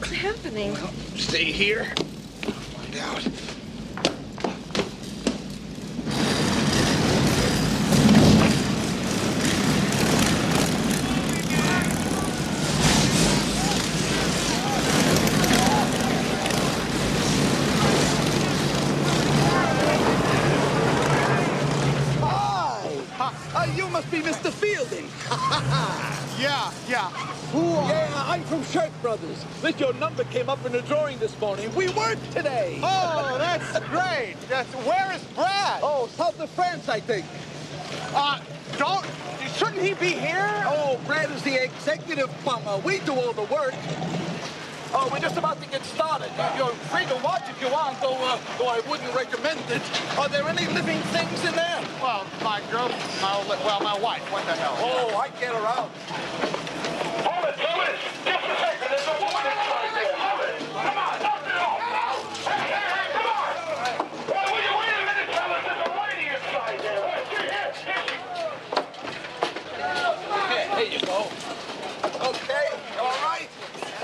What's happening? Well, stay here. Find out. Hi! Uh, you must be Mr. Fielding. Yeah, yeah. Who are Yeah, I'm from Shirk Brothers. But your number came up in the drawing this morning. We work today. Oh, that's great. That's, where is Brad? Oh, south of France, I think. Uh, don't, shouldn't he be here? Oh, Brad is the executive plumber. We do all the work. Oh, we're just about to get started. You- You're free to watch if you want, though, uh, though I wouldn't recommend it. Are there any living things in there? Well, my girl, my, well, my wife, what the hell? Oh, I get her out. Hold it, Thomas! Just a second, there's a woman inside there. Hold it! Come on, knock it off now! Hey, hey, hey, come on! Well, will you wait a minute, fellas? There's a lady inside there. Hey, here, here, here. Here, here you go. Okay, all right.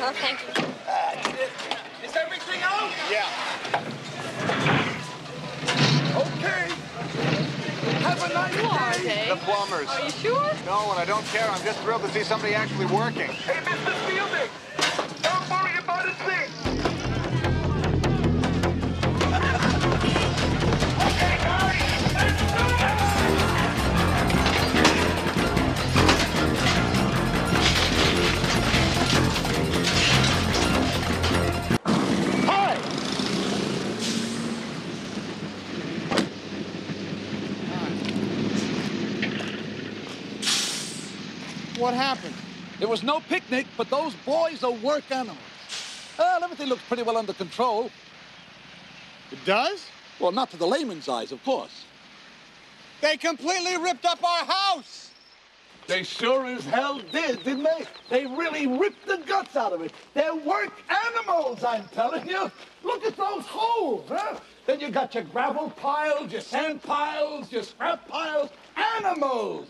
Oh, thank you. Uh, is, is everything out? Yeah. Okay. Have a nice You are. Dave. The plumbers. Are you sure? No, and I don't care. I'm just thrilled to see somebody actually working. Hey, Mr. Fielding! What happened? There was no picnic, but those boys are work animals. Well, everything looks pretty well under control. It does? Well, not to the layman's eyes, of course. They completely ripped up our house! They sure as hell did, didn't they? They really ripped the guts out of it. They're work animals, I'm telling you. Look at those holes, huh? Then you got your gravel piles, your sand piles, your scrap piles. Animals!